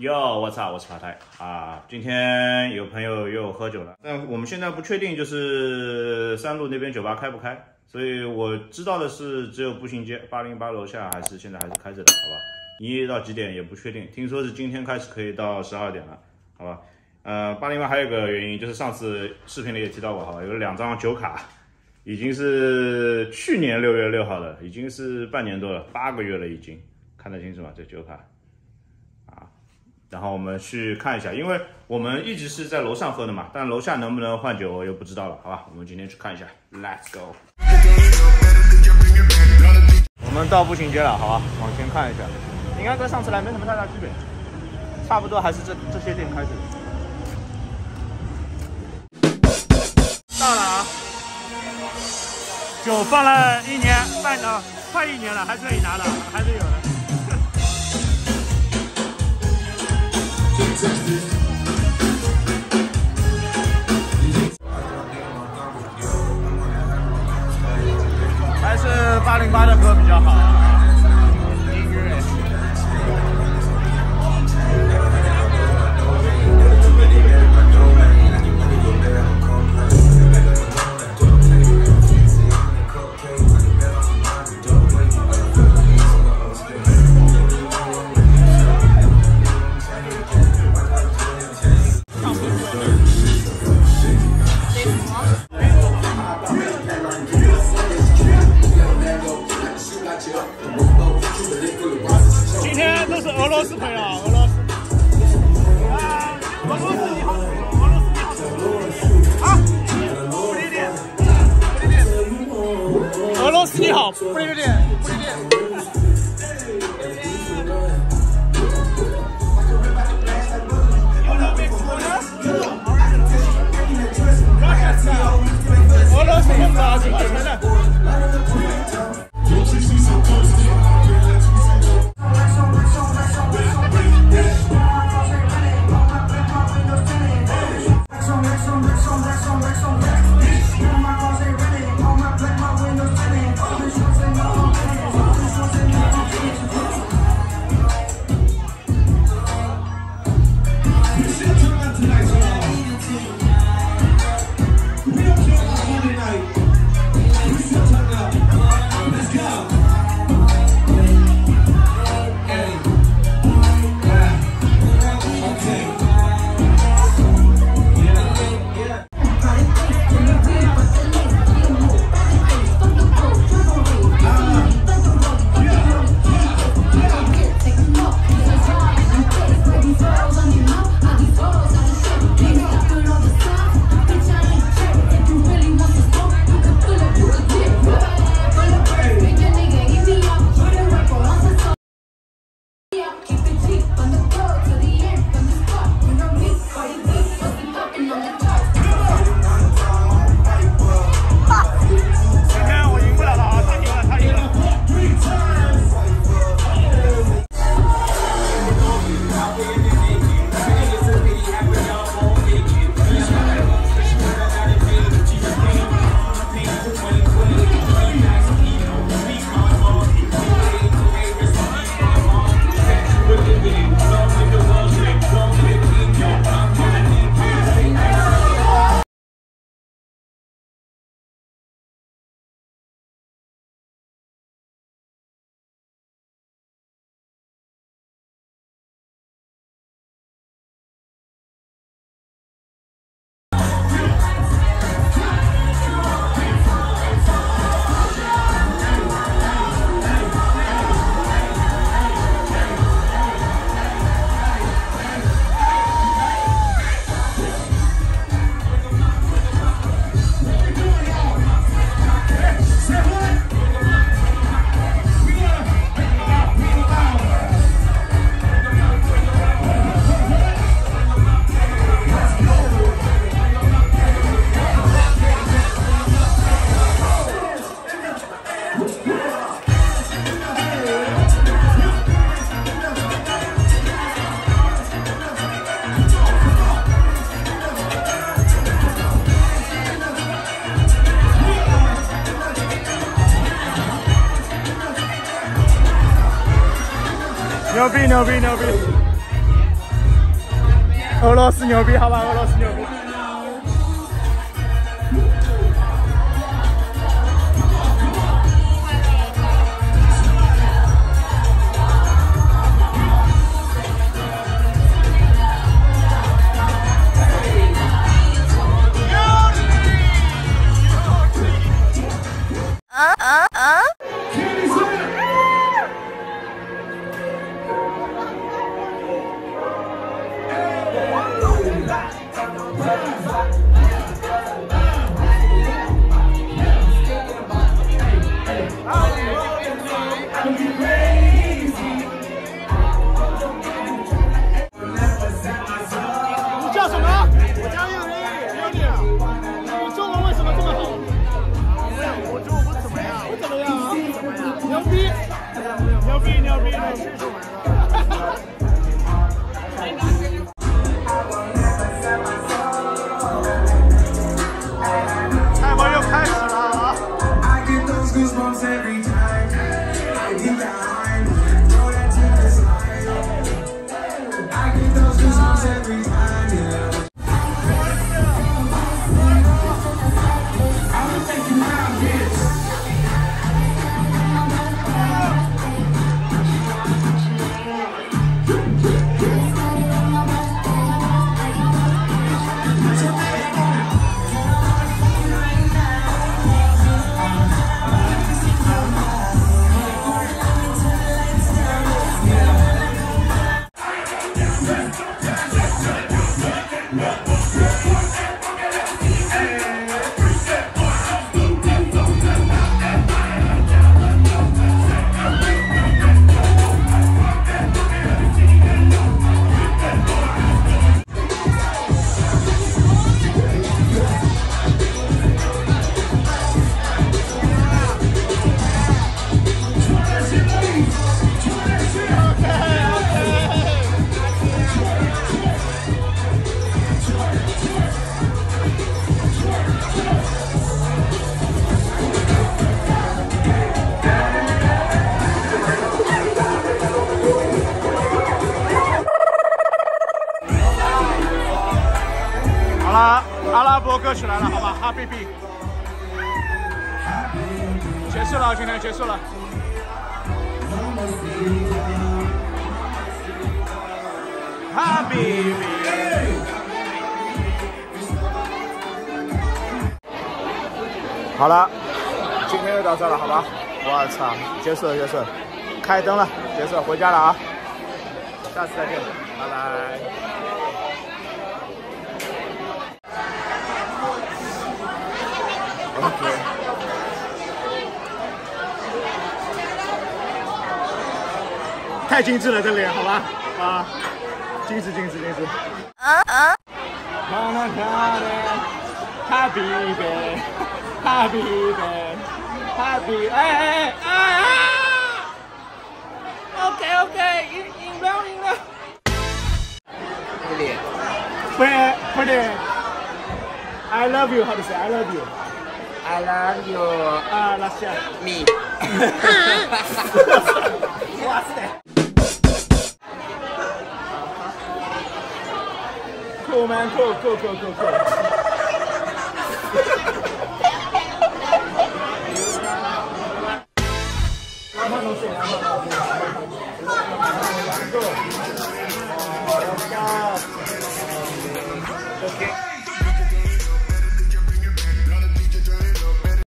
哟，我操，我是法泰啊！今天有朋友约我喝酒了，但我们现在不确定，就是三路那边酒吧开不开，所以我知道的是只有步行街八零八楼下还是现在还是开着的，好吧？营业到几点也不确定，听说是今天开始可以到十二点了，好吧？呃，八零八还有个原因就是上次视频里也提到过，好吧？有两张酒卡，已经是去年六月六号了，已经是半年多了，八个月了已经，看得清楚吗？这酒卡。然后我们去看一下，因为我们一直是在楼上喝的嘛，但楼下能不能换酒我又不知道了，好吧？我们今天去看一下，Let's go。我们到步行街了，好吧？往前看一下，应该跟上次来没什么太大区别，差不多还是这这些店开始。到了啊！酒放了一年半了，快一年了，还可以拿的，还是有的。还是八零八的歌比较好。俄罗斯朋友，俄罗斯。俄罗斯你好，俄罗斯你好。啊。俄罗斯你好，不能有点。牛逼牛逼牛逼俄罗斯牛逼好吧俄罗斯牛逼歌曲来了，好吧，哈比比，结束了，今天结束了。哈比比，好了，今天就到这了，好吧？我操，结束了，结束了，开灯了，结束了，回家了啊！下次再见，拜拜。太精致了，这脸，好吧，啊，精致精致精致。啊啊。Happy day, happy day, happy. 哎哎哎哎！OK OK，赢赢了赢了。快点，快快点。I love you，how to say？I love you。I love you. Ah, Russia. Me. What's that? Cool, man. Cool, cool, cool, cool, cool.